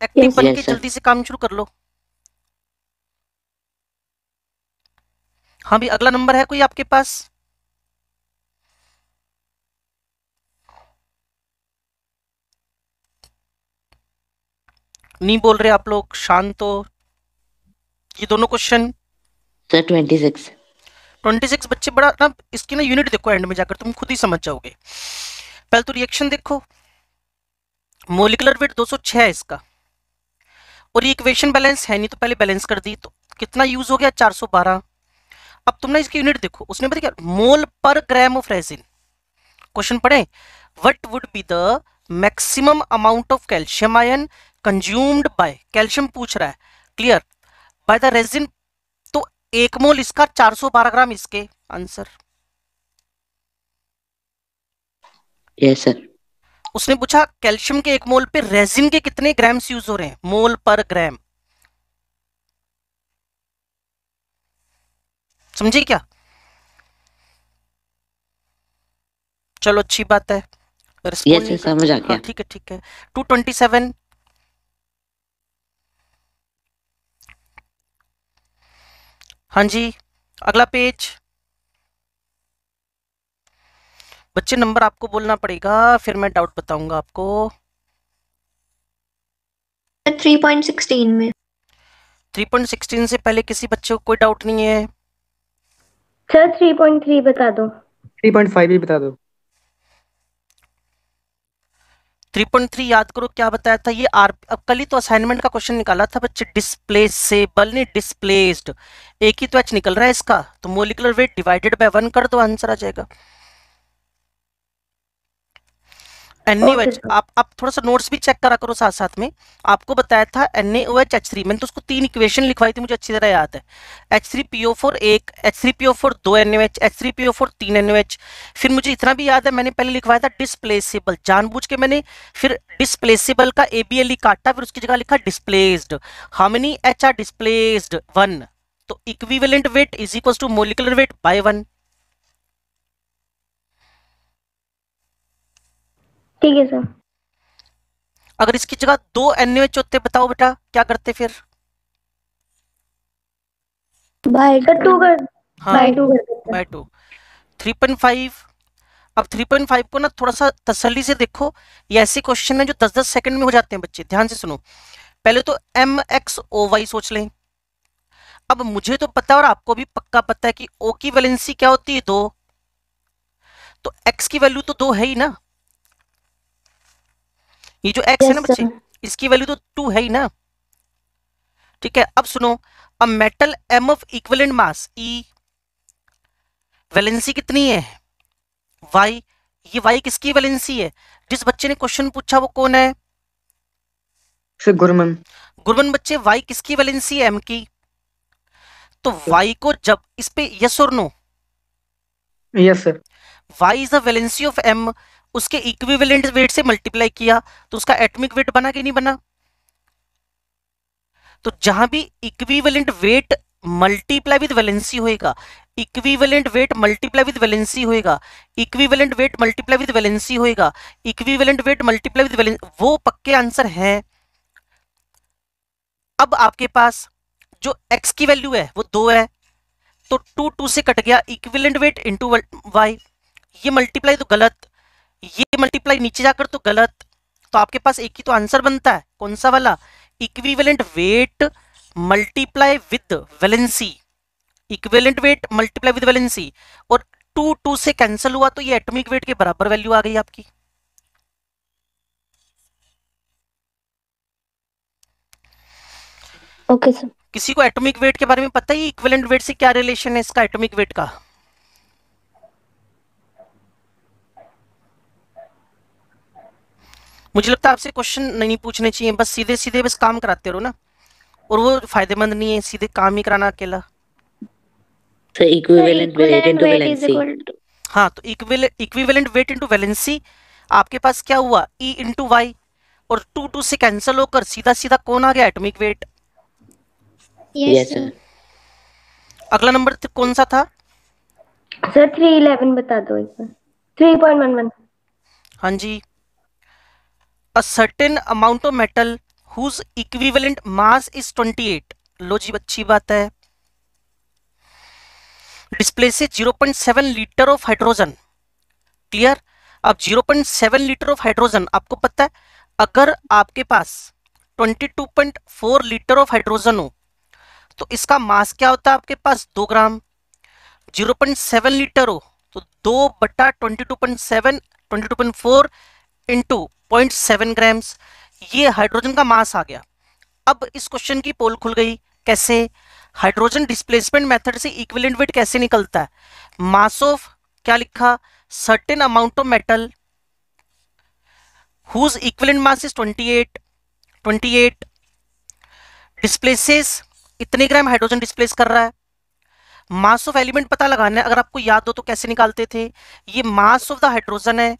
Active Yes, बन yes, के जल्दी से काम शुरू कर लो। हाँ भी अगला नंबर है कोई आपके पास? नहीं बोल रहे आप लोग शांत हो। ये दोनों क्वेश्चन सर ट्वेंटी सिक्स 26 बच्चे बड़ा ना इसकी ना यूनिट देखो एंड में जाकर तुम खुद ही समझ जाओगे। पहले तो रिएक्शन देखो। मोलिकुलर वेट 206 है इसका। और ये इक्वेशन बैलेंस है नहीं तो पहले बैलेंस कर दी तो कितना यूज़ हो गया? 412 अब तुमने इसकी यूनिट देखो उसने बताया mole per gram of resin question पढ़े। What would be the maximum amount of calcium ion consumed by calcium पूछ रहा है। क्लियर बाय द रेजिन तो एक मोल इसका 412 ग्राम इसके। आंसर यस सर उसने पूछा कैल्शियम के एक मोल पे रेजिन के कितने ग्राम्स यूज़ हो रहे हैं? मोल पर ग्राम। समझे क्या? चलो अच्छी बात है। समझ आ हाँ गया। ठीक है ठीक है। टू ट्वेंटी सेवन हाँ जी अगला पेज बच्चे नंबर आपको बोलना पड़ेगा फिर मैं डाउट बताऊँगा आपको। थ्री पॉइंट सिक्सटीन में। 3.16 से पहले किसी बच्चे को कोई डाउट नहीं है? सर थ्री पॉइंट थ्री बता दो। थ्री पॉइंट फाइव ही बता दो। 3.3 याद करो क्या बताया था ये? आर अब कल ही तो असाइनमेंट का क्वेश्चन निकाला था बच्चे डिस्प्लेसेबल नहीं डिस्प्लेस्ड एक ही तो एच निकल रहा है इसका तो molecular weight divided by one कर दो आंसर आ जाएगा। Okay, आप आप थोड़ा सा नोट्स भी चेक करा करो साथ साथ में। आपको बताया था N A H H three मैंने तो उसको तीन इक्वेशन लिखवाई थी मुझे अच्छी तरह याद है। H three P O four एक H three P O four दो N O H H three P O four तीन एन ओ एच फिर मुझे इतना भी याद है मैंने पहले लिखवाया था डिस्प्लेसेबल जानबूझ के मैंने फिर डिस्प्लेसेबल का ए बी एल ई काटा फिर उसकी जगह लिखा displaced how many H are displaced one तो equivalent weight is equal to molecular weight by one ठीक है सर। अगर इसकी जगह दो एन एच होते बताओ बेटा क्या करते फिर? बाय टू कर हाँ बाय टू कर by two. Three point five. अब थ्री पॉइंट फाइव को ना थोड़ा सा तसल्ली से देखो ये ऐसे क्वेश्चन है जो दस दस सेकंड में हो जाते हैं बच्चे ध्यान से सुनो। पहले तो एम एक्स ओ वाई सोच लें। अब मुझे तो पता है और आपको भी पक्का पता है कि ओ की वैलेंसी क्या होती है दो। तो एक्स की वैल्यू तो दो है ही ना। ये जो एक्स है ना बच्चे इसकी वैल्यू तो टू है ही ना। ठीक है अब सुनो a metal M of equivalent mass E valency कितनी है? वाई ये वाई किसकी वैलेंसी है? जिस बच्चे ने क्वेश्चन पूछा वो कौन है? सर गुरमन बच्चे वाई किसकी वैलेंसी है एम की? तो वाई को जब इस पे यस और no yes sir Y is the valency of M उसके इक्विवेलेंट वेट से मल्टीप्लाई किया तो उसका एटॉमिक वेट बना कि नहीं बना? तो जहाँ भी equivalent weight multiply with valency होएगा equivalent weight multiply with valency होएगा equivalent weight multiply with valency होएगा equivalent weight multiply with valency वो पक्के आंसर हैं। अब आपके पास जो x की वैल्यू है, वो दो है तो टू टू से कट गया इक्विवेलेंट वेट इंटू वाई ये मल्टीप्लाई तो गलत ये मल्टीप्लाई नीचे जाकर तो गलत। तो आपके पास एक ही तो आंसर बनता है। कौन सा वाला? Equivalent weight multiply with valency equivalent weight multiply with valency और टू टू से कैंसिल हुआ तो ये एटॉमिक वेट के बराबर वैल्यू आ गई आपकी। ओके okay, सर किसी को एटॉमिक वेट के बारे में पता है? इक्विवेलेंट वेट से क्या रिलेशन है इसका एटॉमिक वेट का? मुझे लगता है आपसे क्वेश्चन नहीं पूछने चाहिए बस सीधे सीधे बस काम कराते रहो ना। और वो फ़ायदेमंद नहीं है सीधे काम ही कराना अकेला। Weight equivalent into weight valency equal हाँ तो इक्विवेलेंट वेट इनटू वैलेंसी आपके पास क्या हुआ? ई इंटू वाई और टू टू से कैंसिल होकर सीधा सीधा कौन आ गया? एटॉमिक वेट यस सर अगला नंबर कौन सा था? सर थ्री इलेवन बता दो एक बार। थ्री पॉइंट वन वन हाँ जी। A certain amount of metal whose equivalent mass is 28 लो जी, अच्छी बात है। Displaces 0.7 litre of hydrogen clear अब 0.7 लीटर ऑफ़ हाइड्रोजन आपको पता है, अगर आपके पास 22.4 लीटर ऑफ़ हाइड्रोजन हो तो इसका मास क्या होता है आपके पास? दो ग्राम। 0.7 लीटर हो तो दो बट्टा 22.7 22.4 इंटू पॉइंट सेवन ग्राम्स ये हाइड्रोजन का मास आ गया। अब इस क्वेश्चन की पोल खुल गई, कैसे? हाइड्रोजन डिस्प्लेसमेंट मेथड से इक्विवेलेंट वेट कैसे निकलता है? मास ऑफ़ क्या लिखा? Certain amount of metal whose equivalent mass is 28 28 displaces इतने ग्राम हाइड्रोजन डिस्प्लेस कर रहा है। मास ऑफ़ एलिमेंट पता लगाना है, अगर आपको याद हो तो कैसे निकालते थे? ये मास ऑफ़ द हाइड्रोजन है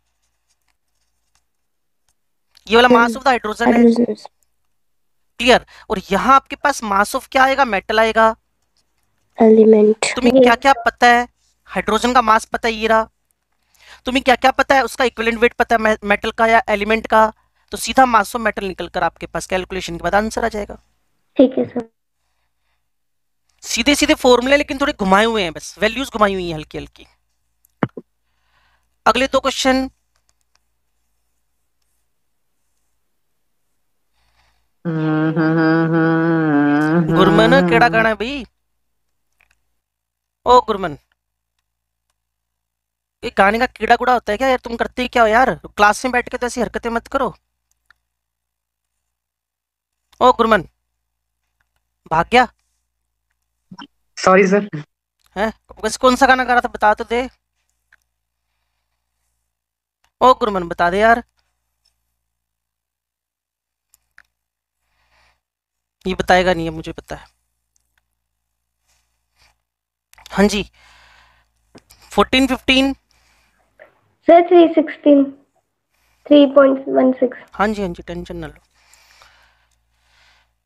ये वाला मास ऑफ़ द हाइड्रोजन है। क्लियर और यहाँ आपके पास मास ऑफ़ क्या आएगा? मेटल आएगा। Element. तुम्हें क्या क्या पता है? हाइड्रोजन का मास पता है ये रहा। तुम्हें क्या क्या पता है? उसका इक्विवेलेंट वेट पता है मेटल का या एलिमेंट का? तो सीधा मास ऑफ़ मेटल निकल कर आपके पास कैलकुलेशन के बाद आंसर आ जाएगा। ठीक है सर सीधे सीधे फॉर्मूले लेकिन थोड़े घुमाए हुए हैं बस। वैल्यूज़ घुमाई हुई हैं हल्की हल्की अगले दो क्वेश्चन गुरमन केड़ा गाना है भाई ओ गुरमन ये गाने का कीड़ा कूड़ा होता है क्या यार तुम करते क्या हो यार क्लास में बैठ के तो ऐसी हरकतें मत करो ओ गुरमन भाग गया सॉरी सर है वैसे कौन सा गाना गा रहा था बता तो दे ओ गुरमन बता दे यार ये बताएगा नहीं है मुझे पता है। हाँ जी। Fourteen fifteen sir three sixteen three point one six हाँ जी हाँ जी टेंशन ना लो।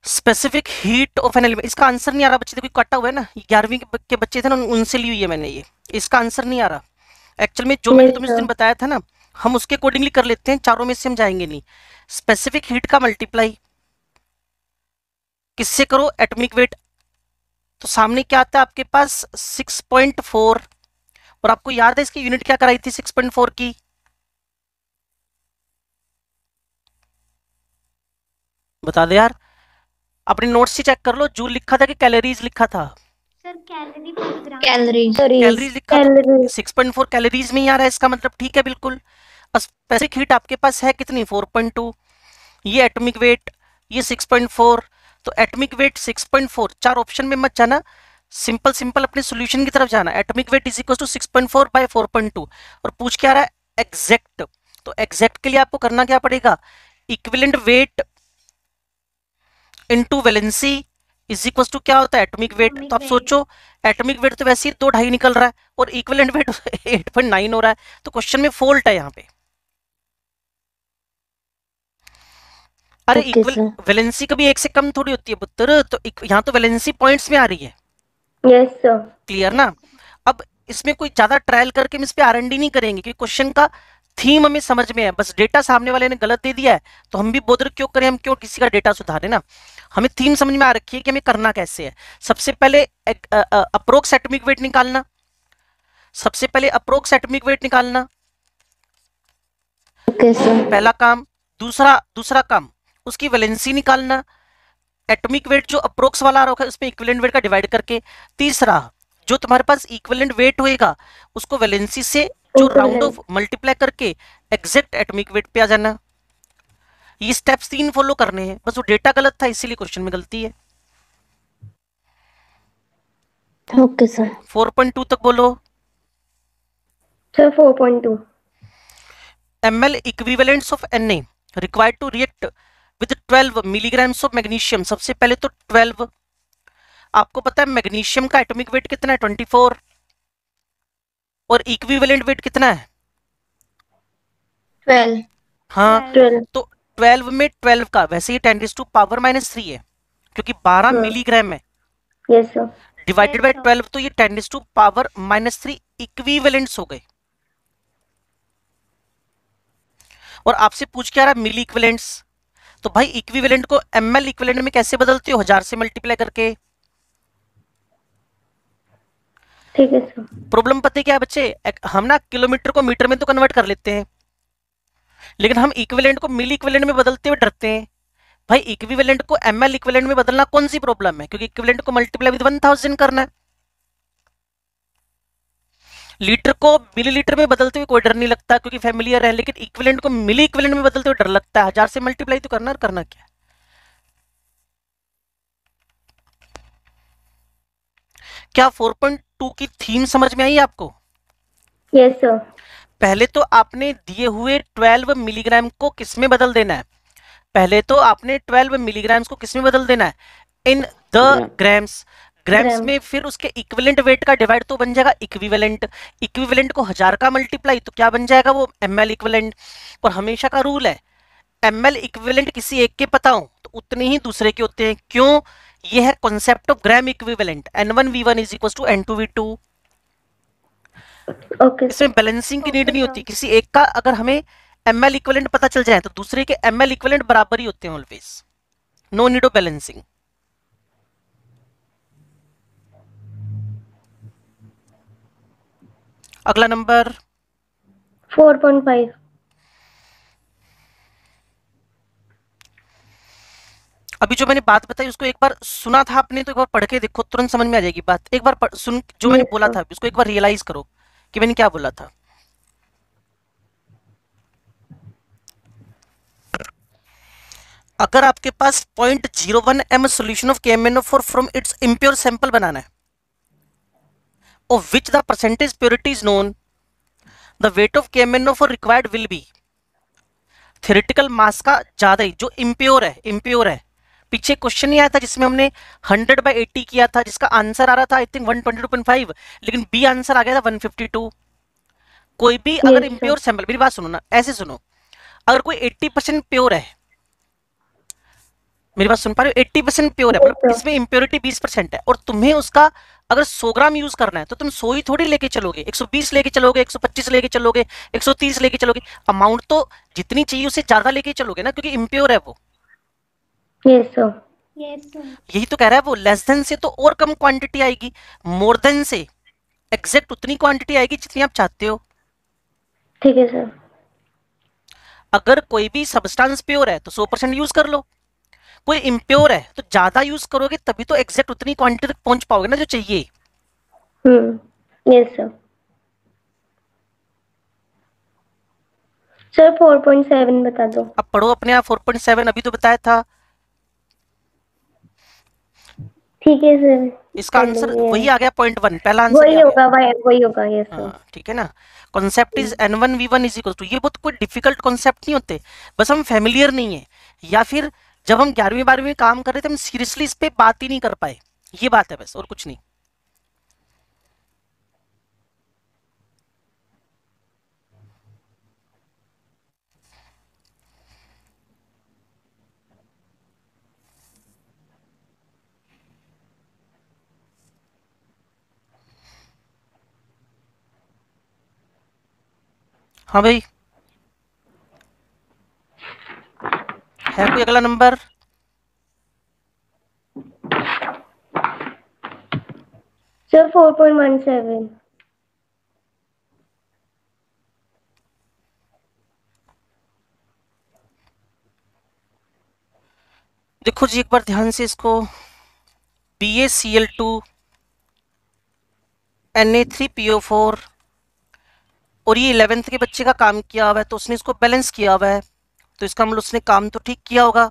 Specific heat of an element इसका आंसर नहीं आ रहा बच्चे देखो कटा हुआ है ना। ग्यारहवीं के, बच्चे थे ना उनसे ली हुई है मैंने ये। इसका आंसर नहीं आ रहा। एक्चुअल में जो मैंने तुम्हें उस दिन बताया था ना हम उसके अकॉर्डिंगली कर लेते हैं चारों में से हम जाएँगे नहीं। स्पेसिफिक हीट का मल्टीप्लाई किससे करो? एटॉमिक वेट तो सामने क्या आता है आपके पास? 6.4 और आपको याद है इसकी यूनिट क्या कराई थी? 6.4 की। बता दे यार। अपने नोट्स से चेक कर लो। जूल लिखा था कि कैलोरीज लिखा था? कैलोरीज कैलोरीज लिखा था। कैलोरी 6.4 कैलोरीज में ही आ रहा है इसका मतलब। ठीक है बिल्कुल। स्पेसिफिक हीट आपके पास है कितनी? 4.2 ये एटॉमिक वेट ये 6.4 तो एटॉमिक वेट 6.4 चार ऑप्शन में मत जाना। सिंपल सिंपल अपने सॉल्यूशन की तरफ़ जाना। Atomic weight is equal to 6.4 by 4.2 और पूछ क्या रहा है? एग्जैक्ट तो एग्जैक्ट के लिए आपको करना क्या पड़ेगा? Equivalent weight into valency is equal to क्या होता है? एटॉमिक वेट तो आप सोचो एटॉमिक वेट तो वैसे ही दो ढाई निकल रहा है और इक्विवेलेंट वेट 8.9 हो रहा है। तो क्वेश्चन में फॉल्ट है यहाँ पे। अरे इक्वल वैलेंसी कभी एक से कम थोड़ी होती है पुत्र। तो यहाँ तो वैलेंसी पॉइंट्स में आ रही है। यस सर क्लियर ना? अब इसमें कोई ज़्यादा ट्रायल करके हम इस पे आरएनडी नहीं करेंगे क्योंकि क्वेश्चन का थीम हमें समझ में है। बस डेटा सामने वाले ने गलत दे दिया है तो हम भी बोधर क्यों करें? हम क्यों किसी का डेटा सुधारें ना? हमें थीम समझ में आ रखी है कि हमें करना कैसे है। सबसे पहले अप्रोक्स एटॉमिक वेट निकालना। सबसे पहले अप्रोक्स एटॉमिक वेट निकालना। सर पहला काम दूसरा दूसरा काम। उसकी वैलेंसी निकालना एटॉमिक वेट जो अप्रोक्स वाला आ रहा होगा उसमें इक्विवेलेंट वेट का डिवाइड करके तीसरा जो तुम्हारे पास इक्विवेलेंट वेट होएगा उसको वैलेंसी से जो राउंड ऑफ़ मल्टीप्लाई करके एग्जैक्ट एटॉमिक वेट पे आ जाना। ये स्टेप्स तीन फॉलो करने हैं बस वो डेटा गलत था इसीलिए क्वेश्चन में गलती है। ओके सर 4.2 तक बोलो। Sir four point two ml equivalents of Na required to react with 12 milligrams of magnesium सबसे पहले तो 12 आपको पता है मैग्नीशियम का एटॉमिक वेट कितना है? 24 और इक्विवेलेंट वेट कितना है? ट्वेल्व। हाँ ट्वेल्व। तो 12 में 12 का वैसे ही 10 टू पावर माइनस थ्री है क्योंकि 12 हाँ। मिलीग्राम है। डिवाइडेड बाय 12 तो ये 10 to power minus three equivalents हो गए। और आपसे पूछ क्या रहा मिली इक्विवेलेंट्स तो भाई इक्विवेलेंट को एम एल इक्विवेलेंट में कैसे बदलते हो? हज़ार से मल्टीप्लाई करके। ठीक है प्रॉब्लम पता है क्या बच्चे? एक- हम ना किलोमीटर को मीटर में तो कन्वर्ट कर लेते हैं। लेकिन हम इक्विवेलेंट को मिली इक्विवेलेंट में बदलते हुए डरते हैं। भाई इक्विवेलेंट को एम एल इक्विवेलेंट में बदलना कौन सी प्रॉब्लम है? क्योंकि इक्विवेलेंट को मल्टीप्लाई विद वन थाउज़ेंड करना है। लीटर को मिलीलीटर में बदलते हुए कोई डर नहीं लगता क्योंकि फैमिलियर है लेकिन इक्विवेलेंट को मिली इक्विवेलेंट में बदलते हुए डर लगता है। हज़ार से मल्टीप्लाई तो करना और करना क्या? क्या 4.2 की थीम समझ में आई आपको? यस सर पहले तो आपने दिए हुए 12 मिलीग्राम को किसमें बदल देना है? पहले तो आपने 12 मिलीग्राम्स को किसमें बदल देना है? In the gram. Grams grams में फिर उसके इक्विवेलेंट वेट का डिवाइड तो बन जाएगा इक्विवेलेंट इक्विवेलेंट को हज़ार का मल्टीप्लाई तो क्या बन जाएगा वो? एम एल इक्विवेलेंट और हमेशा का रूल है एम एल इक्विवेलेंट किसी एक के पता हो तो उतने ही दूसरे के होते हैं। क्यों? ये है concept of gram equivalent N one V one is equal to N two V two इसमें बैलेंसिंग की नीड नहीं होती। किसी एक का अगर हमें एम एल इक्वलेंट पता चल जाए तो दूसरे के एम एल इक्वलेंट बराबर ही होते हैं always no need of balancing अगला नंबर? Four point five. अभी जो मैंने बात बताई उसको एक बार सुना था आपने तो एक बार पढ़ के देखो तुरंत समझ में आ जाएगी बात। एक बार पढ़, सुन जो मैंने बोला था उसको एक बार रियलाइज़ करो कि मैंने क्या बोला था। अगर आपके पास point zero one M solution of K M N O four from its impure sample बनाना है of which the percentage purity is known the weight of KMnO4 required will be theoretical mass का ज़्यादा ही जो impure है impure है। पीछे question नहीं आया था जिसमें हमने 100 बाई 80 किया था जिसका आंसर आ रहा था आई थिंक 122.5 लेकिन बी आंसर आ गया था 152 कोई भी अगर इम्प्योर सैंपल मेरी बात सुनो ना ऐसे सुनो। अगर कोई 80 परसेंट प्योर है मेरी बात सुन पा रहे हो? 80 परसेंट प्योर है मतलब इसमें इम्प्योरिटी 20 परसेंट है और तुम्हें उसका अगर 100 ग्राम यूज़ करना है तो तुम 100 ही थोड़ी लेके चलोगे। 120 लेके चलोगे 125 लेके चलोगे 130 लेके चलोगे। अमाउंट तो जितनी चाहिए उससे ज़्यादा लेके चलोगे ना क्योंकि इम्प्योर है वो। यस सर यही तो कह रहा है वो लेस देन से तो और कम क्वांटिटी आएगी। मोर देन से एग्जैक्ट उतनी क्वांटिटी आएगी जितनी आप चाहते हो। ठीक है सर अगर कोई भी सब्सटेंस प्योर है तो 100 परसेंट यूज़ कर लो। कोई इम्प्योर है तो ज़्यादा यूज़ करोगे तभी तो एग्जैक्ट उतनी क्वांटिटी तक पहुँच पाओगे ना जो चाहिए। हम्म yes sir sir four point seven बता दो। अब पढ़ो अपने आप 4.7 अभी तो बताया था। ठीक है सर इसका आंसर वही आ गया पॉइंट वन पहला आंसर वही होगा वही वही होगा यस सर हाँ ठीक है ना? Concept is N one V one is equal to ये बहुत कोई डिफ़िकल्ट कॉन्सेप्ट नहीं होते बस हम फेमिलियर नहीं है। या फिर जब हम ग्यारहवीं बारहवीं काम कर रहे थे, हम सीरियसली इस पर बात ही नहीं कर पाए। ये बात है बस, और कुछ नहीं। हाँ भाई। है कोई अगला number sir four point one seven देखो जी एक बार ध्यान से इसको. B A C L two N A three P O four और ये इलेवेंथ के बच्चे का काम किया हुआ है तो उसने इसको बैलेंस किया हुआ है. तो इसका मतलब उसने काम तो ठीक किया होगा।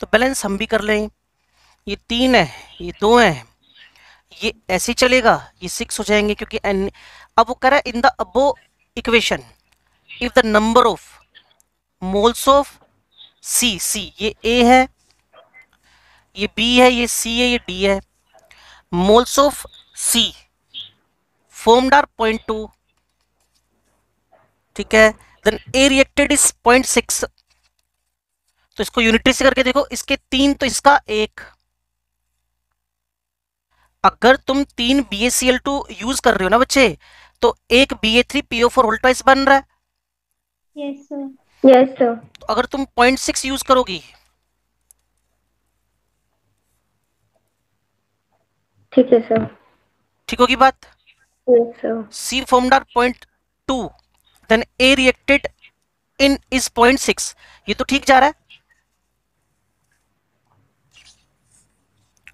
तो बैलेंस हम भी कर लें। ये तीन है, ये दो है। ये ऐसे चलेगा, ये सिक्स हो जाएँगे क्योंकि एन अब वो कह रहा है in the above equation if the number of moles of C C ये ए है, ये बी है, ये सी है, ये डी है। Moles of C formed are 0.2 ठीक है? देन ए रिएक्टेड इज़ 0.6 तो इसको यूनिटरी से करके देखो इसके तीन तो इसका एक। अगर तुम तीन B A C L two use कर रहे हो ना बच्चे तो एक B A three PO four होल्टाइस बन रहा है। सर तो अगर तुम पॉइंट सिक्स यूज़ करोगी। ठीक है सर ठीक होगी बात? C sir point formed 0.2 then A reacted in is 0.6 ये तो ठीक जा रहा है?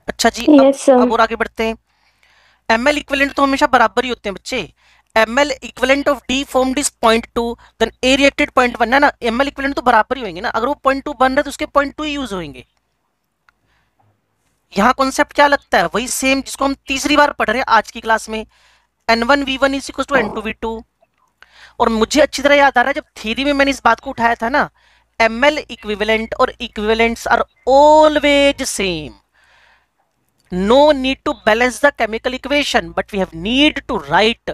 अच्छा जी Yes, sir. अब और आगे बढ़ते हैं। एम एल इक्वलेंट तो हमेशा बराबर ही होते हैं बच्चे। M L equivalent of D formed is point two then A reacted point one है ना? एम एल इक्वलेंट तो बराबर ही होंगे ना? अगर वो पॉइंट टू बन रहे तो उसके पॉइंट टू ही यूज़ होंगे। यहाँ कॉन्सेप्ट क्या लगता है? वही सेम जिसको हम तीसरी बार पढ़ रहे हैं आज की क्लास में। N one V one is equal to N two V two और मुझे अच्छी तरह याद आ रहा है, जब थ्योरी में मैंने इस बात को उठाया था ना एम एल इक्विवेलेंट और equivalents are always same no need to balance the chemical equation, but we have need to write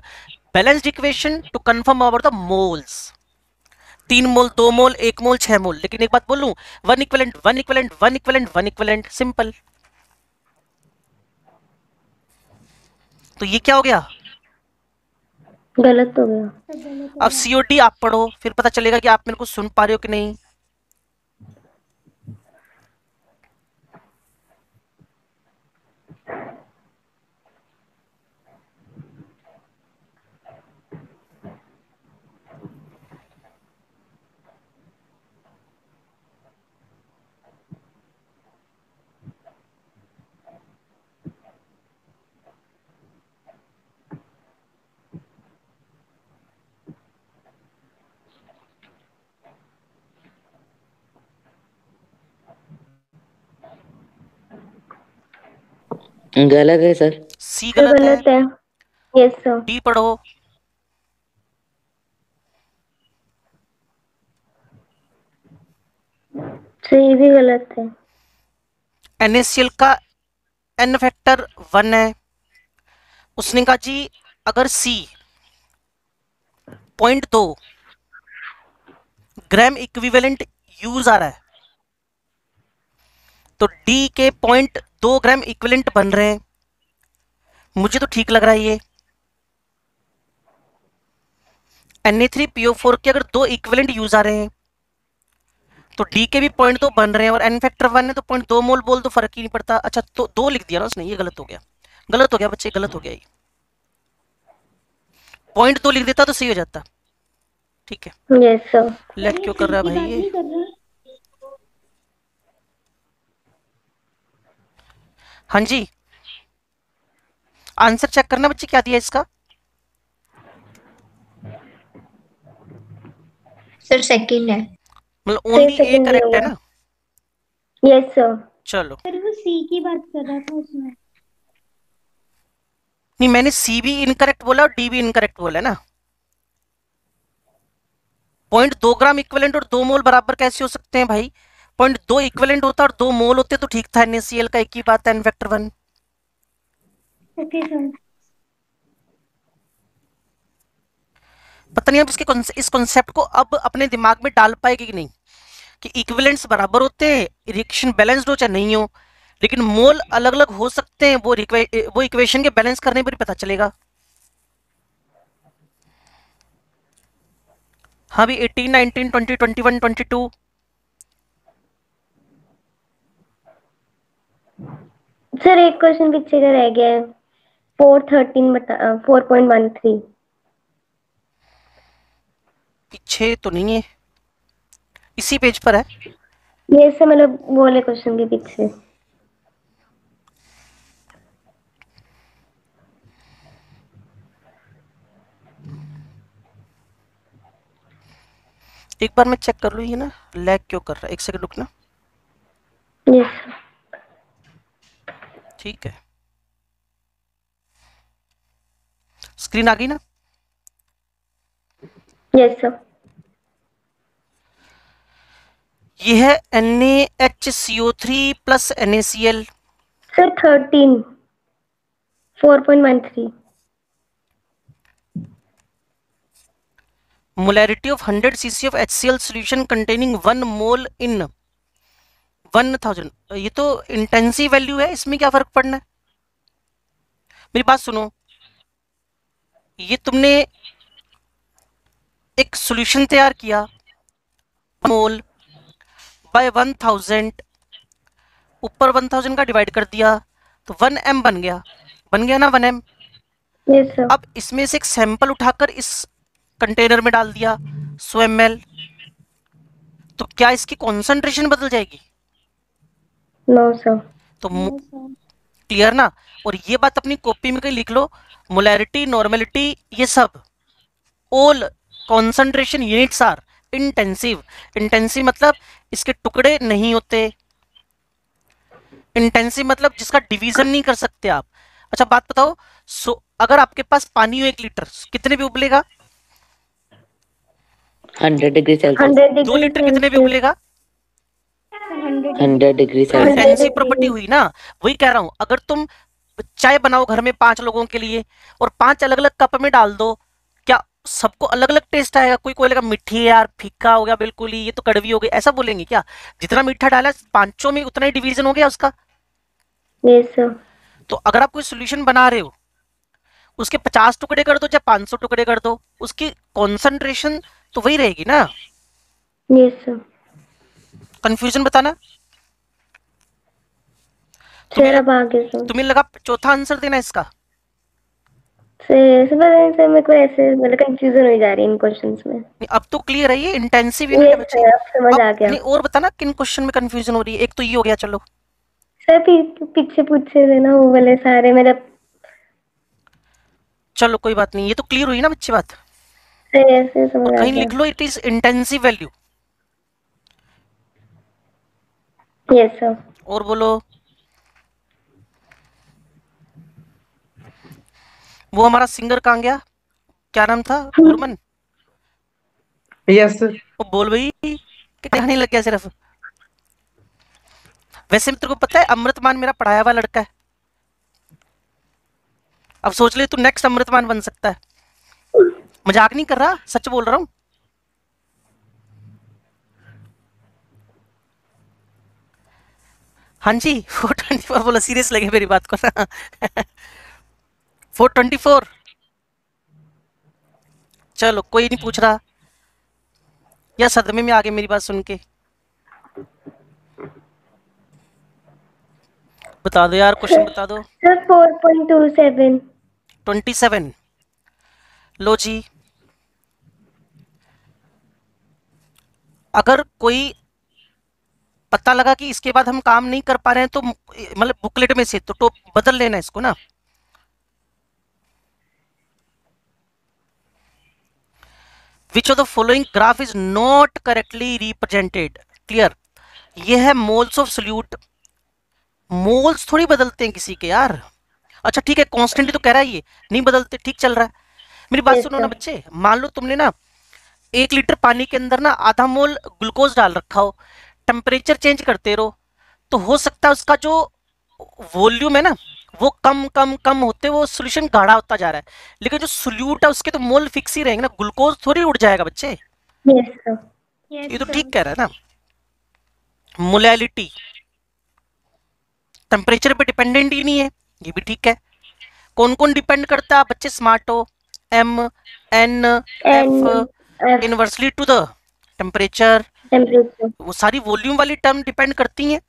balanced equation to confirm about the moles. तीन मोल, दो मोल, एक मोल, छह मोल। लेकिन एक बात बोलूँ one equivalent one equivalent one equivalent one equivalent simple तो ये क्या हो गया? गलत हो गया। अब सीओडी आप पढ़ो, फिर पता चलेगा कि आप मेरे को सुन पा रहे हो कि नहीं। गलत है सर। सी गलत है। गलत है। यस सर डी पढ़ो। ये भी गलत है। NaCl का एन फैक्टर वन है। उसने कहा जी अगर C पॉइंट दो ग्राम इक्विवेलेंट यूज़ आ रहा है तो D के पॉइंट दो ग्राम इक्विवेलेंट बन रहे हैं। मुझे तो ठीक लग रहा है ये। Na3PO4 के अगर दो इक्विवेलेंट यूज़ आ रहे हैं तो डी के भी पॉइंट दो बन रहे हैं और एन फैक्टर वन है तो पॉइंट दो मोल बोल तो फ़र्क ही नहीं पड़ता। अच्छा तो दो लिख दिया ना उसने ये गलत हो गया। गलत हो गया बच्चे गलत हो गया ये। पॉइंट दो लिख देता तो सही हो जाता। ठीक है। यस सर लेफ़्ट क्यों कर रहा है भाई ये? हाँ जी। आंसर चेक करना बच्चे क्या दिया इसका? सर सेकंड है। मतलब ओनली ए करेक्ट है ना? यस सर चलो। सर वो सी की बात कर रहा था उसमें। नहीं मैंने सी भी इनकरेक्ट बोला और डी भी इनकरेक्ट बोला है ना? पॉइंट दो ग्राम इक्विवेलेंट और दो मोल बराबर कैसे हो सकते हैं भाई? पॉइंट दो इक्विवेलेंट होता और दो मोल होते तो ठीक था NaCl का एक ही बात है वेक्टर वन पता नहीं अब इसके इस कॉन्सेप्ट को अब अपने दिमाग में डाल पाएगी कि नहीं? कि इक्विवेलेंट्स बराबर होते हैं रिएक्शन बैलेंस्ड हो चाहे नहीं हो लेकिन मोल अलग अलग हो सकते हैं वो वो इक्वेशन के बैलेंस करने पर पता चलेगा। हाँ भी 18, 19, 20, 21, 22 सर एक क्वेश्चन पीछे का रह गया है। फोर थर्टीन बता फोर पॉइंट वन थ्री पीछे तो नहीं है। इसी पेज पर है। ये से मतलब वाले क्वेश्चन के पीछे। एक बार मैं चेक कर लूँ ये ना लैग क्यों कर रहा है एक सेकंड रुकना यस ठीक है। स्क्रीन आ गई ना? यस सर यह N A H C O three plus N A C L sir thirteen four point one three molarity of 100 cc of H C L solution containing one mole in in 1000 ये तो intensive value है इसमें क्या फ़र्क पड़ना है? मेरी बात सुनो। ये तुमने एक सॉल्यूशन तैयार किया मोल बाय वन थाउज़ेंड ऊपर वन थाउज़ेंड का डिवाइड कर दिया तो वन एम बन गया। बन गया ना वन एम? सर अब इसमें से एक सैंपल उठाकर इस कंटेनर में डाल दिया सो एम एल। तो क्या इसकी कॉन्सेंट्रेशन बदल जाएगी? नो सर तो क्लियर ना? और ये बात अपनी कॉपी में कहीं लिख लो। मोलैरिटी नॉर्मेलिटी ये सब। All concentration units are intensive intensive मतलब इसके टुकड़े नहीं होते। इंटेंसिव मतलब जिसका डिवीज़न नहीं कर सकते आप। अच्छा बात बताओ। सो अगर आपके पास पानी हो एक लीटर कितने भी उबलेगा? Hundred degree Celsius. दो लीटर कितने भी उबलेगा? हंड्रेड डिग्री सेल्सियस प्रॉपर्टी हुई ना वही कह रहा हूँ अगर तुम चाय बनाओ घर में पाँच लोगों के लिए और पाँच अलग अलग कप में डाल दो क्या सबको अलग अलग टेस्ट आएगा? कोई कोई लगा मीठी यार फीका हो गया बिल्कुल ही ये तो कड़वी हो गई। ऐसा बोलेंगे क्या? जितना मीठा डाला है, पाँचों में उतना ही डिवीज़न हो गया उसका? यस सर तो अगर आप कोई सोल्यूशन बना रहे हो उसके पचास टुकड़े कर दो या पाँच सौ टुकड़े कर दो उसकी कॉन्सेंट्रेशन तो वही रहेगी ना? यस सर कंफ्यूजन बताना। तुम्हें लगा चौथा आंसर देना इसका? सर ऐसे पता नहीं मेरे को ऐसे मतलब कंफ्यूजन हो जा रही है इन क्वेश्चंस में। अब तो क्लियर है ये इंटेंसिव यूनिट और बताना किन क्वेश्चन में कंफ्यूजन हो रही है? एक तो ये हो गया चलो। सर पीछे पूछे वो वाले सारे मेरा चलो कोई बात नहीं ये तो क्लियर हुई ना बच्चे बात। कहीं लिख लो it is intensive value yes sir और बोलो। वो हमारा सिंगर कहाँ गया? क्या नाम था? गुरमन? यस सर वो बोल भाई कि ध्यान नहीं लग गया सिर्फ़? वैसे तेरे को पता है अमृतमान मेरा पढ़ाया हुआ लड़का है। अब सोच ले तू नेक्स्ट अमृतमान बन सकता है। मज़ाक नहीं कर रहा? सच बोल रहा हूँ? हाँ जी फोर ट्वेंटी फोर बोला सीरियस लगे मेरी बात को ना। फोर ट्वेंटी फोर चलो कोई नहीं पूछ रहा। या सदमे में आ गए मेरी बात सुन के। बता दो यार क्वेश्चन बता दो। Sir four point two seven twenty seven लो जी। अगर कोई पता लगा कि इसके बाद हम काम नहीं कर पा रहे हैं तो मतलब बुकलेट में से तो टॉप बदल लेना इसको ना। Which of the following graph is not correctly represented clear ये है मोल्स ऑफ़ सोल्यूट मोल्स थोड़ी बदलते हैं किसी के यार। अच्छा ठीक है कॉन्स्टेंटली तो कह रहा है ये। नहीं बदलते ठीक चल रहा है। मेरी बात सुनो ना बच्चे। मान लो तुमने ना एक लीटर पानी के अंदर ना आधा मोल ग्लूकोज डाल रखा हो। टेम्परेचर चेंज करते रहो तो हो सकता है उसका जो वॉल्यूम है ना वो कम कम कम होते वो सोल्यूशन गाढ़ा होता जा रहा है। लेकिन जो सोल्यूट है उसके तो मोल फिक्स ही रहेंगे ना ग्लूकोज थोड़ी उड़ जाएगा बच्चे। यस सर ये तो ठीक कह रहा है ना। मोलैलिटी। टेम्परेचर पे डिपेंडेंट ही नहीं है ये भी ठीक है। कौन कौन डिपेंड करता है? बच्चे स्मार्ट हो। M N N F inversely to the temperature temperature वो सारी वॉल्यूम वाली टर्म डिपेंड करती हैं।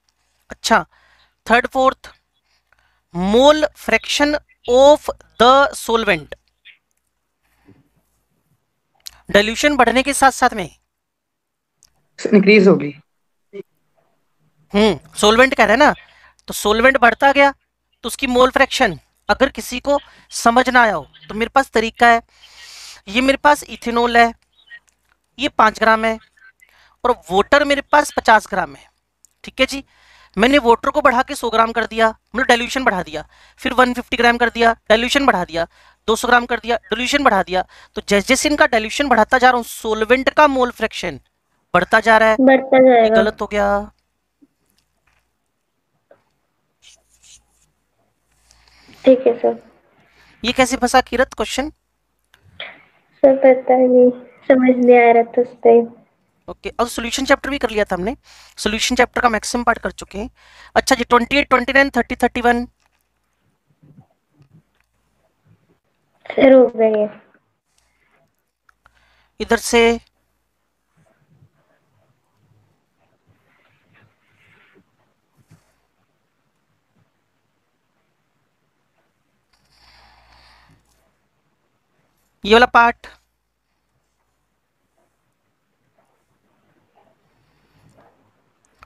अच्छा third fourth mole fraction of the solvent dilution बढ़ने के साथ साथ में। इंक्रीज होगी। हम्म सोलवेंट कह रहे हैं ना तो सोलवेंट बढ़ता गया तो उसकी मोल फ्रैक्शन अगर किसी को समझ ना आया हो तो मेरे पास तरीका है। ये मेरे पास इथेनॉल है ये पाँच ग्राम है और वाटर मेरे पास पचास ग्राम है। ठीक है जी? मैंने वोटर को बढ़ा के सौ ग्राम कर दिया मतलब डाइल्यूशन बढ़ा दिया फिर वन फिफ्टी ग्राम कर दिया डाइल्यूशन बढ़ा दिया दो सौ ग्राम कर दिया डाइल्यूशन बढ़ा दिया। तो जैसे जैसे इनका डाइल्यूशन बढ़ाता जा रहा हूँ सोलवेंट का मोल फ्रैक्शन बढ़ता जा रहा है। बढ़ता जाएगा गलत हो गया। ठीक है सर। ये कैसे फंसा किरत? क्वेश्चन सर पता नहीं समझ नहीं आ रहा था उस टाइम ओके और सोल्यूशन चैप्टर भी कर लिया था हमने। सोल्यूशन चैप्टर का मैक्सिमम पार्ट कर चुके हैं। अच्छा जी twenty eight twenty nine thirty thirty one इधर से। ये वाला पार्ट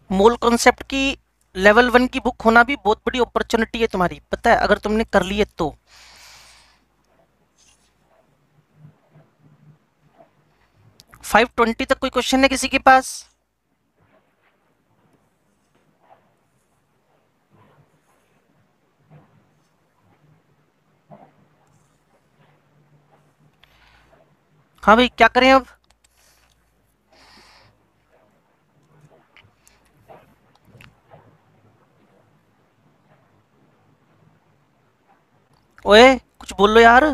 मोल कॉन्सेप्ट की लेवल वन की बुक होना भी बहुत बड़ी अपॉर्चुनिटी है तुम्हारी। पता है, अगर तुमने कर ली है तो। फाइव ट्वेंटी तक कोई क्वेश्चन है किसी के पास? हाँ भाई, क्या करें अब? ओए कुछ बोल लो यार।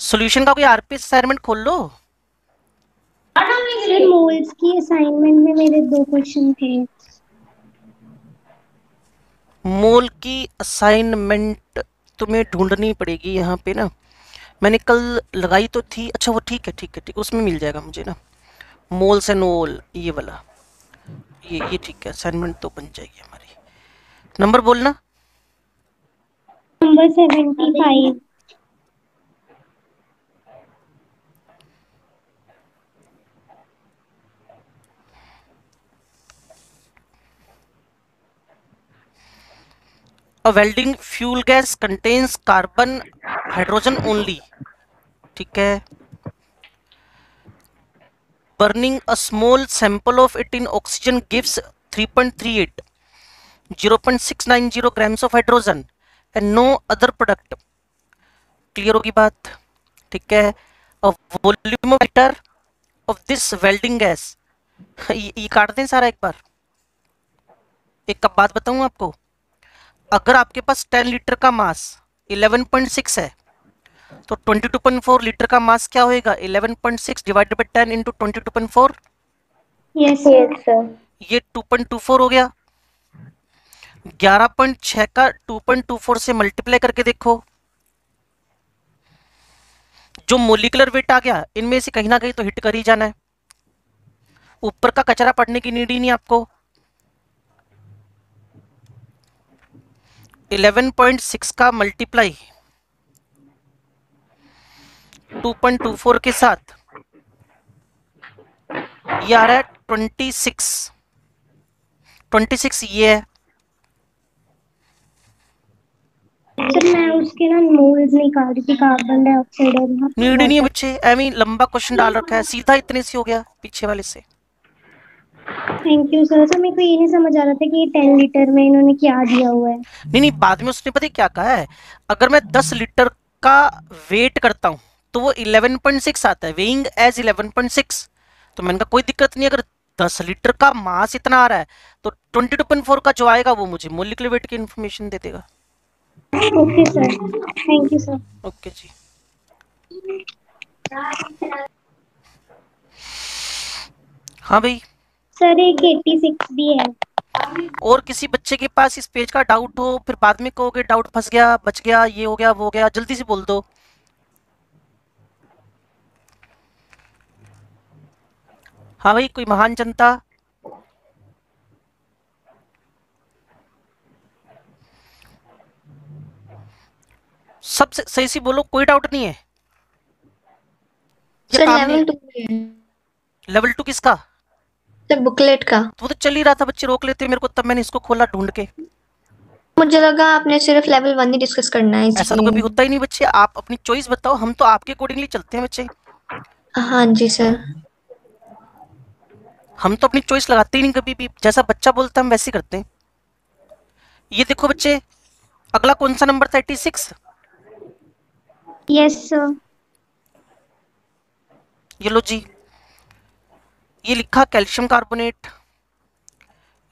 सॉल्यूशन का कोई आरपी असाइनमेंट खोल लो। मोल्स की असाइनमेंट में मेरे दो क्वेश्चन थे। मोल की असाइनमेंट तुम्हें ढूंढनी पड़ेगी यहाँ पे ना। मैंने कल लगाई तो थी। अच्छा वो ठीक है ठीक है ठीक उसमें मिल जाएगा मुझे ना। मोल्स एंड ओल ये वाला। ये ये ठीक है। असाइनमेंट तो बन जाएगी हमारी। नंबर बोलना number seventy five A welding fuel gas contains carbon hydrogen only. ठीक है burning a small sample of it in oxygen gives 3.38 0.690 grams of hydrogen and no other product. Clear होगी बात? ठीक है? volume of liter of this welding ये, काट दें सारा एक बार। एक कब बात बताऊँ आपको? अगर आपके पास 10 लीटर का मास 11.6 है तो 22.4 लीटर का मास क्या होएगा? 11.6 divided by 10 into twenty yes sir yes sir ये 2.24 हो गया। 11.6 का 2.24 से मल्टीप्लाई करके देखो। जो मोलिकुलर वेट आ गया, इनमें से कहीं ना कहीं तो हिट कर ही जाना है। ऊपर का कचरा पड़ने की नीड ही नहीं आपको। 11.6 का मल्टीप्लाई 2.24 के साथ, ये आ रहा है 26 26 ये है। सर मैं उसके ना मोल्स निकाल रही थी कार्बन डाइऑक्साइड और नीड नहीं है बच्चे एमी लंबा क्वेश्चन डाल रखा है सीधा इतने से हो गया पीछे वाले से। थैंक यू सर सर मेरे को ये नहीं समझ आ रहा था कि ये टेन लीटर में इन्होंने क्या दिया हुआ है। नहीं नहीं बाद में उसने पता क्या कहा है? अगर मैं 10 लीटर का वेट करता हूँ तो वो 11.6 आता है वेइंग एज 11.6 तो मैंने कहा कोई दिक्कत नहीं अगर 10 लीटर का मास इतना आ रहा है तो 22.4 का जो आएगा वो मुझे मोलिकुलर वेट की इन्फॉर्मेशन दे देगा। Okay sir thank you sir okay जी हाँ भाई। सर एक एट्टी सिक्स भी है। और किसी बच्चे के पास इस पेज का डाउट हो फिर बाद में कहोगे डाउट फंस गया बच गया ये हो गया वो हो गया जल्दी से बोल दो। हाँ भाई कोई महान जनता सबसे सही सी बोलो कोई डाउट नहीं है। ये काम लेवल टू लेवल टू किसका? सर बुकलेट का। वो तो चल ही रहा था बच्चे रोक लेते मेरे को तब मैंने इसको खोला ढूंढ के। मुझे लगा आपने सिर्फ़ लेवल वन ही डिस्कस करना है ऐसा तो कभी होता ही नहीं बच्चे आप अपनी चॉइस बताओ हम तो आपके अकॉर्डिंगली चलते हैं बच्चे। हाँ जी सर हम तो अपनी चॉइस लगाते ही नहीं कभी भी जैसा बच्चा बोलता है हम वैसे ही करते हैं। ये देखो बच्चे अगला कौन सा नंबर था एट्टी सिक्स यस सर ये लो जी। ये लिखा कैल्शियम कार्बोनेट,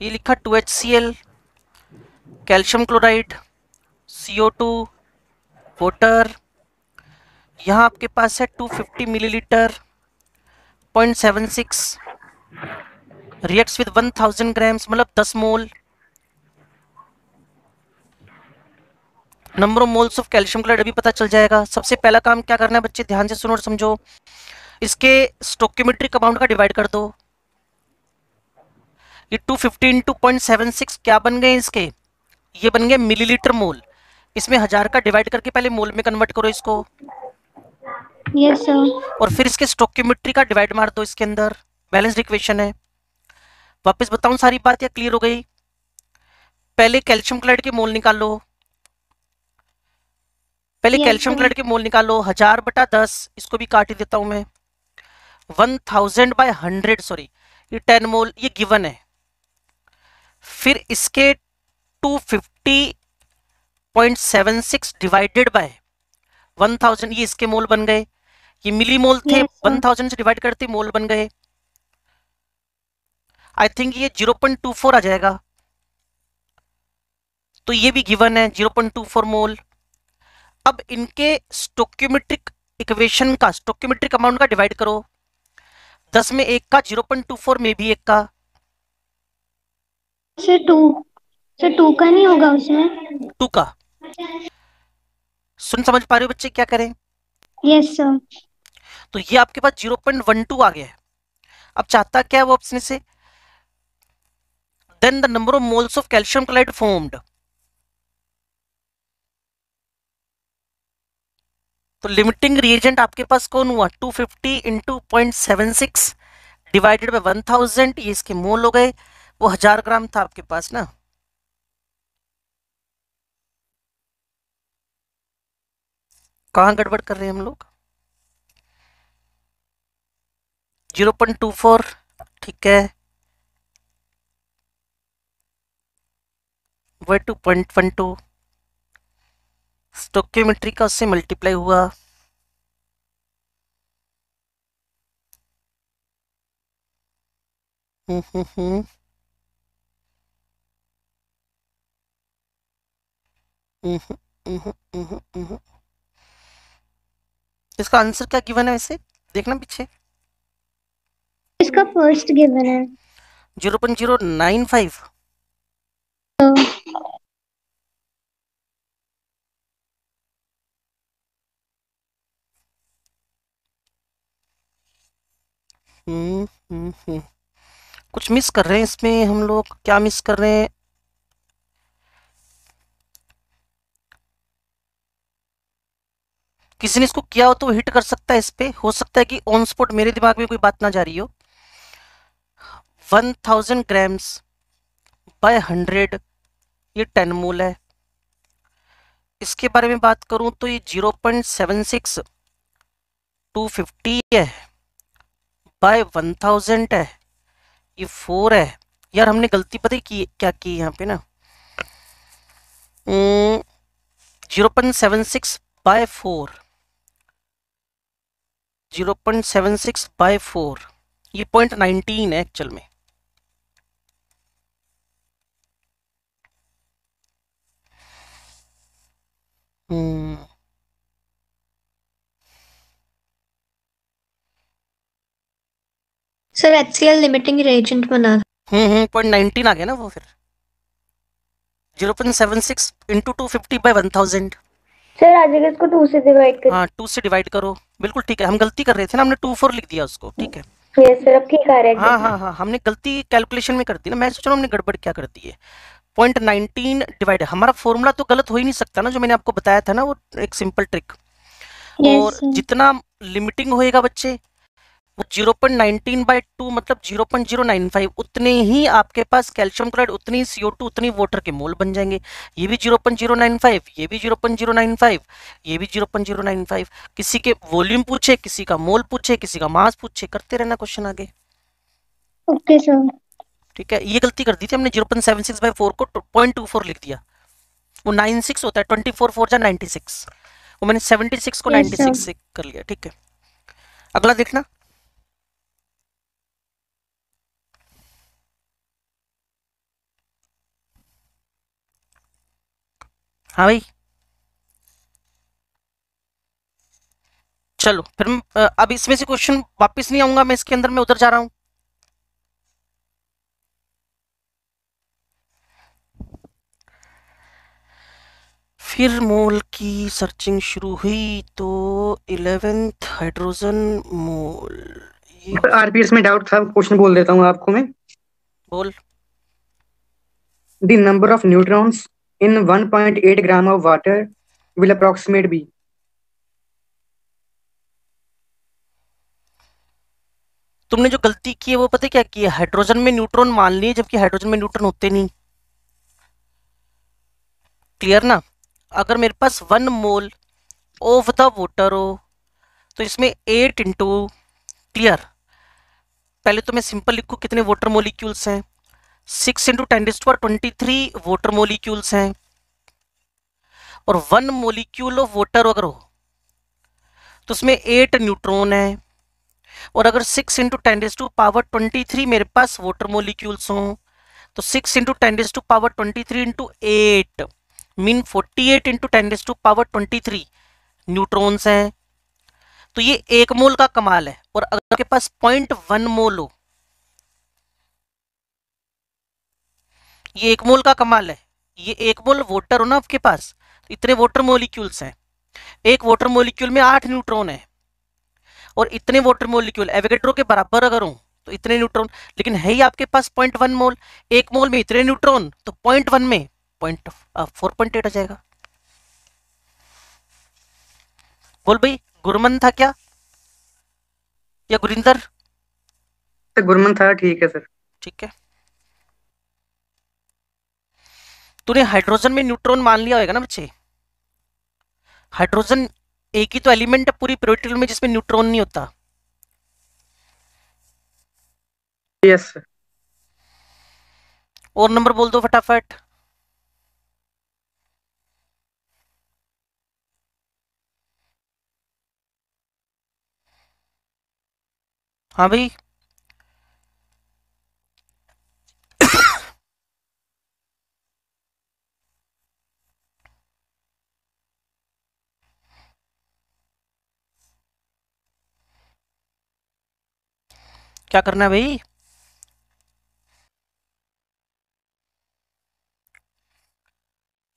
ये लिखा two H C L, calcium chloride, C O two, water. यहाँ आपके पास है 250 मिलीलीटर 0.76 रिएक्ट्स विद 1000 ग्राम्स मतलब 10 mole. Number of moles of calcium chloride अभी पता चल जाएगा। सबसे पहला काम क्या करना है बच्चे? ध्यान से सुनो और समझो। इसके स्टोक्योमेट्रिक अमाउंट का डिवाइड कर दो। ये 250 इंटू पॉइंट सेवन सिक्स क्या बन गए इसके? ये बन गए मिलीलीटर मोल इसमें हज़ार का डिवाइड करके पहले मोल में कन्वर्ट करो इसको। यस सर और फिर इसके स्टोक्योमेट्री का डिवाइड मार दो इसके अंदर। बैलेंस्ड इक्वेशन है। वापस बताऊँ सारी बात या क्लियर हो गई? पहले कैल्शियम क्लोराइड के मोल निकालो। पहले कैल्शियम. क्लोराइड के मोल निकालो हज़ार बटा दस इसको भी काट ही देता हूँ मैं। One thousand by hundred sorry ये टेन मोल ये गिवन है। फिर इसके two fifty point seven six divided by one thousand ये इसके मोल बन गए। ये मिली मोल थे Yes, वन थाउज़ेंड से डिवाइड करते मोल बन गए। आई थिंक ये ज़ीरो पॉइंट टू फोर आ जाएगा। तो ये भी गिवन है zero point two four mole. अब इनके स्टोक्योमेट्रिक इक्वेशन का स्टोक्योमेट्रिक अमाउंट का डिवाइड करो। दस में एक का ज़ीरो पॉइंट टू फोर में भी एक का। सर टू सर टू का नहीं होगा उसमें? टू का। सुन समझ पा रहे हो बच्चे क्या करें? यस सर तो ये आपके पास ज़ीरो पॉइंट वन टू आ गया है। अब चाहता क्या है वो ऑप्शन से? Then the number of moles of calcium chloride formed तो लिमिटिंग रिएजेंट आपके पास कौन हुआ? 250 fifty into point seven six divided by one thousand ये इसके मोल हो गए। वो हज़ार ग्राम था आपके पास ना। कहाँ गड़बड़ कर रहे हैं हम लोग? ज़ीरो पॉइंट टू फोर ठीक है। वह two point one two stoichiometry का उससे मल्टीप्लाई हुआ। हम्म हम्म। इसका आंसर क्या गिवन है वैसे? देखना पीछे। इसका फ़र्स्ट गिवन है। Zero point zero nine five hmm hmm hmm कुछ मिस कर रहे हैं इसमें हम लोग? क्या मिस कर रहे हैं? किसी ने इसको किया हो तो हिट कर सकता है इस पे। हो सकता है कि ऑन स्पॉट मेरे दिमाग में कोई बात ना जा रही हो। One thousand grams by hundred ये टेन मोल है। इसके बारे में बात करूँ तो ये zero point seven six two fifty है। बाय वन थाउज़ेंड है। ये फोर है। यार, हमने गलती पता ही की, क्या की यहाँ पे ना? Zero point seven six by four zero point seven six by four ये पॉइंट नाइनटीन है एक्चुअल में। Hmm. Sir HCl limiting reagent बना हम्म हम्म पॉइंट नाइनटीन आ गया ना वो फिर। Zero point seven six into two fifty by one thousand sir आ जाएगा इसको टू से डिवाइड कर हाँ टू से डिवाइड करो। बिल्कुल ठीक है हम गलती कर रहे थे ना हमने टू फोर लिख दिया उसको ठीक है। यस सर अब ठीक आ रहा है। हाँ हाँ हाँ हमने गलती कैलकुलेशन में कर दी ना मैं सोच रहा हूँ हमने गड़बड़ क्या कर दी है। पॉइंट नाइनटीन डिवाइड हमारा फॉर्मूला तो गलत हो ही नहीं सकता ना जो मैंने आपको बताया था ना वो एक सिंपल ट्रिक Yes, और sir. जितना लिमिटिंग होएगा बच्चे zero point nineteen by two मतलब zero point zero nine five उतने ही आपके पास कैल्शियम क्लोराइड उतनी सीओ टू उतनी वाटर के मोल बन जाएँगे। ये भी zero point zero nine five ये भी zero point zero nine five ये भी zero point zero nine five किसी के वॉल्यूम पूछे किसी का मोल पूछे किसी का मास पूछे करते रहना क्वेश्चन आगे। ओके सर ठीक है? ये गलती कर दी थी हमने zero point seven six by four को पॉइंट टू फोर लिख दिया। वो नाइन सिक्स होता है twenty four four ninety six वो मैंने सेवेंटी सिक्स को नाइन्टी सिक्स से कर लिया ठीक है? अगला देखना। हाँ भाई। चलो फिर अब इसमें से क्वेश्चन वापस नहीं आऊँगा मैं इसके अंदर मैं उधर जा रहा हूँ। फिर मोल की सर्चिंग शुरू हुई तो इलेवेंथ हाइड्रोजन मोल। आरपीएस में डाउट था क्वेश्चन बोल देता हूँ आपको मैं। बोल। The number of neutrons in 1.8 gram of water will approximate be तुमने जो गलती की है वो पता क्या की है? हाइड्रोजन में न्यूट्रॉन मान लिए, जबकि हाइड्रोजन में न्यूट्रॉन होते नहीं। क्लियर ना? अगर मेरे पास one mole of the water हो तो इसमें एट इंटू क्लियर पहले तो मैं सिंपल लिखूँ, कितने वोटर मोलिक्यूल्स हैं? सिक्स इंटू टेन डिस्ट पर ट्वेंटी थ्री वोटर मोलिक्यूल्स हैं। और वन मोलिक्यूल ऑफ़ वोटर अगर हो तो उसमें एट न्यूट्रॉन है। और अगर six into ten dish to power twenty three मेरे पास वोटर मोलिक्यूल्स हों तो six into ten dish to power twenty three into eight mean forty eight into ten dish to power twenty three neutrons हैं। तो ये एक मोल का कमाल है। और अगर आपके पास पॉइंट वन मोल हो ये एक मोल का कमाल है। ये एक मोल वोटर हो ना आपके पास? इतने वोटर मोलिक्यूल्स हैं। एक वोटर मोलिक्यूल में आठ न्यूट्रॉन है। और इतने वोटर मोलिक्यूल एवेगेट्रो के बराबर अगर हो तो इतने न्यूट्रॉन लेकिन है ही आपके पास पॉइंट वन मोल। एक मोल में इतने न्यूट्रॉन तो पॉइंट वन में पॉइंट फोर पॉइंट एट आ जाएगा। बोल भाई गुरमन था क्या? या गुरिंदर? गुरमन था ठीक है सर। ठीक है। तूने हाइड्रोजन में न्यूट्रॉन मान लिया होगा ना बच्चे? हाइड्रोजन एक ही तो एलिमेंट है पूरी प्योरिटी में जिसमें न्यूट्रॉन नहीं होता। यस सर और नंबर बोल दो फटाफट। हाँ भाई। क्या करना है भाई?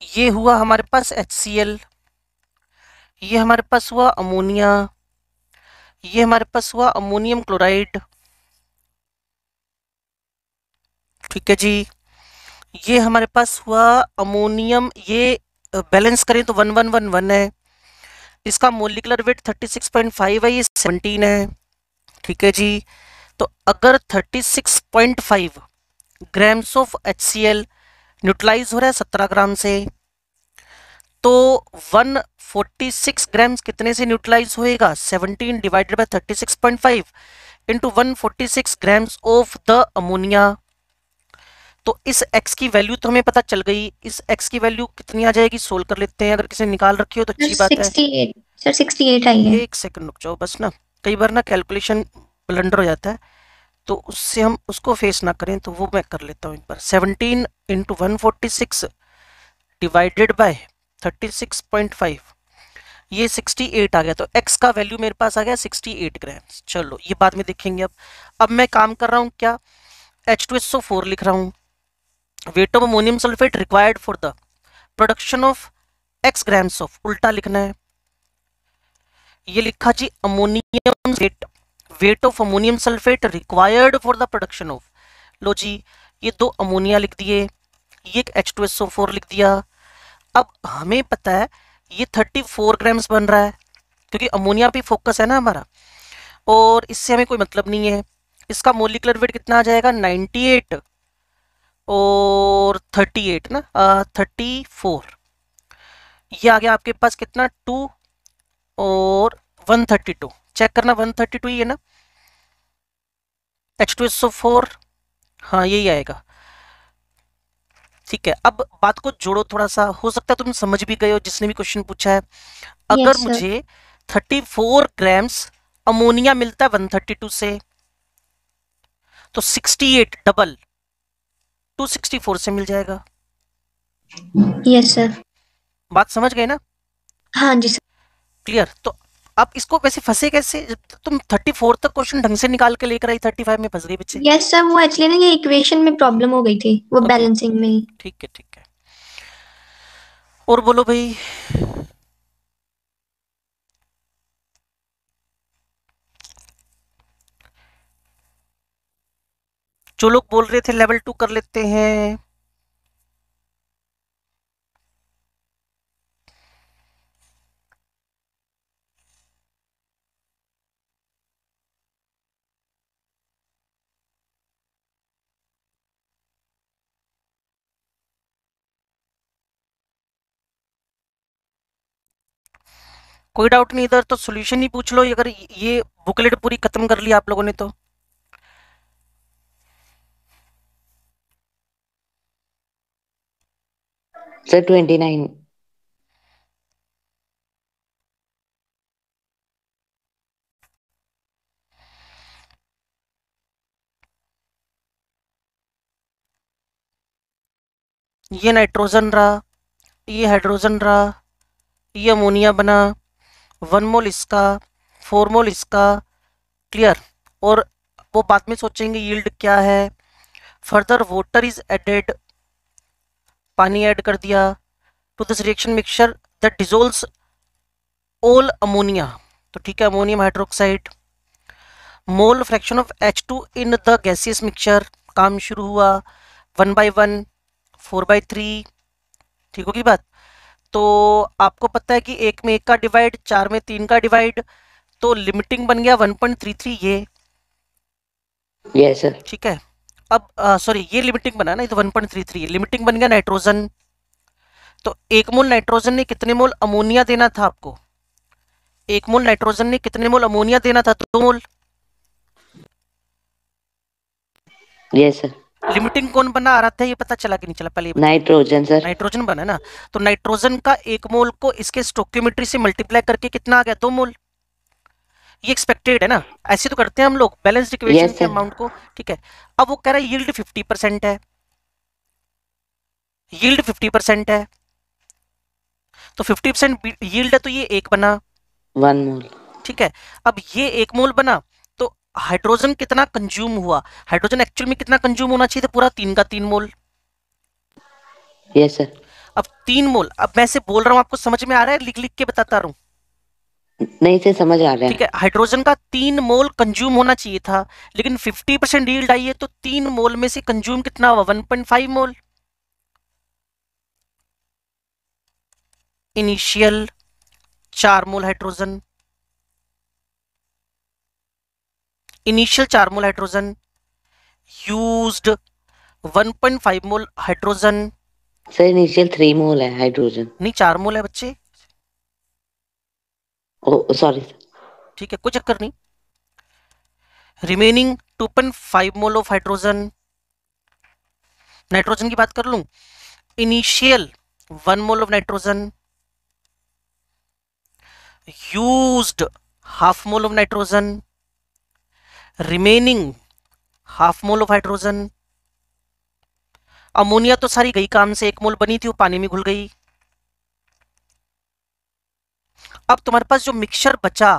ये हुआ हमारे पास HCL ये हमारे पास हुआ अमोनिया, ये हमारे पास हुआ अमोनियम क्लोराइड। ठीक है जी। ये हमारे पास हुआ अमोनियम, ये बैलेंस करें तो वन वन वन वन है। इसका molecular weight thirty six point five है, ये सेवनटीन है। ठीक है जी। तो अगर thirty six point five grams of H C L neutralize हो रहा है सत्रह ग्राम से तो 146 ग्राम्स कितने से न्यूट्रलाइज होएगा? 17 divided by 36.5 into one grams of the ammonia तो इस x की वैल्यू तो हमें पता चल गई। इस x की वैल्यू कितनी आ जाएगी? सोल्व कर लेते हैं। अगर किसी निकाल रखी हो तो अच्छी बात है। सर 68 आई है। एक सेकंड रुक जाओ बस ना। कई बार ना कैलकुलेशन ब्लंडर हो जाता है तो उससे हम उसको फेस ना करें तो वो मैं कर लेता हूँ एक बार। 17 इंटू वन डिवाइडेड बाय 36.5 ये 68 आ गया। तो x का वैल्यू मेरे पास आ गया 68 ग्राम चलो, ये बाद में देखेंगे अब। अब मैं काम कर रहा हूँ क्या? H2SO4 लिख रहा हूँ। Weight of ammonium sulphate required for the production of x grams of उल्टा लिखना है। ये लिखा जी ammonium weight weight of ammonium sulphate required for the production of लो जी, ये दो अमोनिया लिख दिए, ये एक H2SO4 लिख दिया। अब हमें पता है, ये 34 ग्राम्स बन रहा है, क्योंकि अमोनिया पे फोकस है ना हमारा। और इससे हमें कोई मतलब नहीं है। इसका मोलिकुलर वेट कितना आ जाएगा? 98 और 38 ना? थर्टी फोर ये आ गया आपके पास कितना? टू और 132 चेक करना 132 ही है ना? H two S O four हाँ यही आएगा। ठीक है अब बात को जोड़ो थोड़ा सा हो सकता है तुम समझ भी गए हो जिसने भी क्वेश्चन पूछा है। अगर Yes. मुझे 34 ग्राम्स अमोनिया मिलता है 132 से तो 68 डबल 264 से मिल जाएगा। यस सर बात समझ गए ना? हाँ जी सर क्लियर तो आप इसको वैसे फंसे कैसे? जब तुम 34 तक क्वेश्चन ढंग से निकाल के लेकर आई 35 में फंस गई बच्चे। यस सर वो एक्चुअली ना ये इक्वेशन में प्रॉब्लम हो गई थी वो बैलेंसिंग में ठीक है ठीक है। और बोलो भाई। जो लोग बोल रहे थे लेवल टू कर लेते हैं। कोई डाउट नहीं इधर तो सोल्यूशन ही पूछ लो। अगर ये बुकलेट पूरी खत्म कर लिया आप लोगों ने तो। सर ट्वेंटी नाइन ये नाइट्रोजन रहा ये हाइड्रोजन रहा ये अमोनिया बना। वन मोल इसका फोर मोल इसका क्लियर और वो बाद में सोचेंगे यील्ड क्या है। फर्दर वाटर इज़ एडेड पानी ऐड कर दिया। To this reaction mixture that dissolves all ammonia तो ठीक है ammonium hydroxide mole fraction of H two in the gaseous mixture काम शुरू हुआ। One by one four by three ठीक होगी बात? तो आपको पता है कि एक में एक का डिवाइड चार में तीन का डिवाइड तो लिमिटिंग बन गया वन पॉइंट थ्री थ्री ये। यस सर ठीक है? अब सॉरी ये लिमिटिंग बना ना ये तो one point three three limiting बन गया नाइट्रोजन तो एक मोल नाइट्रोजन ने कितने मोल अमोनिया देना था आपको? एक मोल नाइट्रोजन ने कितने मोल अमोनिया देना था? दो मोल। यस सर लिमिटिंग कौन बना आ रहा था ये पता चला कि नहीं चला? पहले नाइट्रोजन सर। नाइट्रोजन बना ना? तो नाइट्रोजन का एक मोल को इसके स्टोक्योमेट्री से मल्टीप्लाई करके कितना आ गया? दो मोल। ये एक्सपेक्टेड है ना? ऐसे तो करते हैं हम लोग। बैलेंस्ड इक्वेशन Yes, के अमाउंट को ठीक है? अब वो कह रहा है यील्ड 50 परसेंट है। यील्ड 50 परसेंट है। तो 50 परसेंट यील्ड है तो ये एक बना। One mole. ठीक है? अब ये एक मोल बना। हाइड्रोजन कितना कंज्यूम हुआ? हाइड्रोजन एक्चुअल में कितना कंज्यूम होना चाहिए था? पूरा तीन का तीन मोल। यस सर अब तीन मोल। अब मैं से बोल रहा हूँ आपको समझ में आ रहा है? लिख लिख के बताता रहा। हूँ नहीं से समझ आ रहा है। ठीक है हाइड्रोजन का तीन मोल कंज्यूम होना चाहिए था लेकिन 50 परसेंट यील्ड आई है तो तीन मोल में से कंज्यूम कितना हुआ? 1.5 मोल। इनिशियल चार मोल हाइड्रोजन। इनिशियल चार mole hydrogen used 1.5 mole hydrogen sir initial three mole है हाइड्रोजन नहीं चार मोल है बच्चे। सॉरी ठीक है कोई चक्कर नहीं। Remaining 2.5 mole of hydrogen nitrogen की बात कर लू? Initial one mole of nitrogen used half mole of nitrogen remaining half mole of hydrogen ammonia तो सारी गई काम से एक मोल बनी थी वो पानी में घुल गई। अब तुम्हारे पास जो मिक्सचर बचा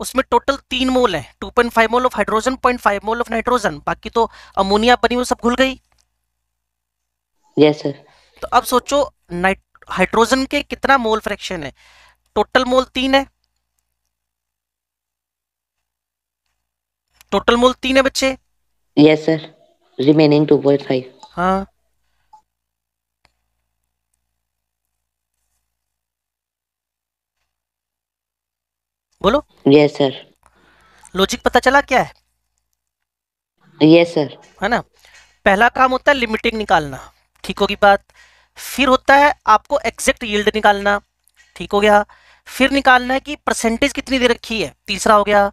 उसमें टोटल तीन मोल है 2.5 mole of hydrogen 0.5 mole of nitrogen बाकी तो अमोनिया बनी वो सब घुल गई। यस yes, सर तो अब सोचो नाइट हाइड्रोजन के कितना मोल फ्रैक्शन है? टोटल मोल तीन है टोटल मोल तीन है बच्चे? Yes sir remaining two point five हाँ। बोलो। यस सर लॉजिक पता चला क्या है? यस सर है ना? पहला काम होता है लिमिटिंग निकालना। ठीक होगी बात? फिर होता है आपको एग्जैक्ट यील्ड निकालना। ठीक हो गया? फिर निकालना है कि परसेंटेज कितनी दे रखी है? तीसरा हो गया।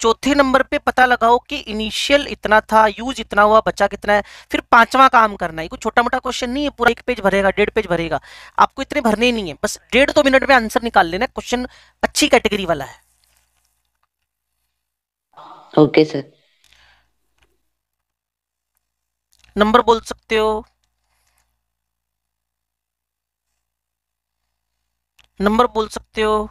चौथे नंबर पे पता लगाओ कि इनिशियल इतना था यूज़ इतना हुआ बचा कितना है फिर पांचवा काम करना है। कोई छोटा मोटा क्वेश्चन नहीं है पूरा एक पेज भरेगा डेढ़ पेज भरेगा। आपको इतने भरने ही नहीं है। बस डेढ़ दो तो मिनट में आंसर निकाल लेना क्वेश्चन अच्छी कैटेगरी वाला है। ओके सर नंबर बोल सकते हो? नंबर बोल सकते हो?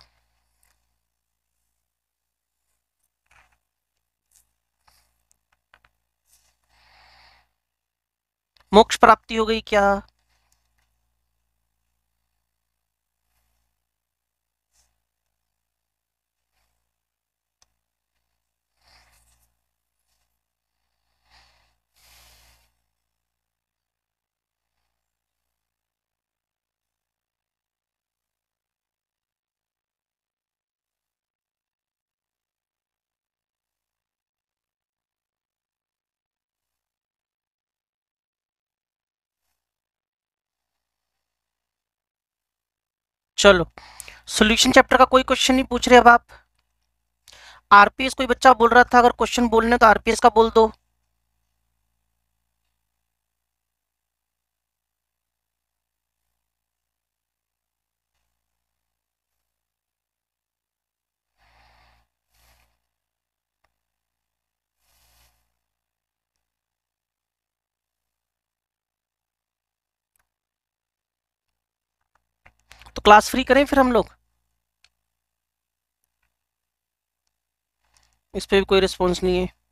मोक्ष प्राप्ति हो गई क्या? चलो सॉल्यूशन चैप्टर का कोई क्वेश्चन नहीं पूछ रहे अब आप। आरपीएस कोई बच्चा बोल रहा था, अगर क्वेश्चन बोलने तो आरपीएस का बोल दो। क्लास फ्री करें फिर हम लोग? इस पर भी कोई रिस्पॉन्स नहीं है।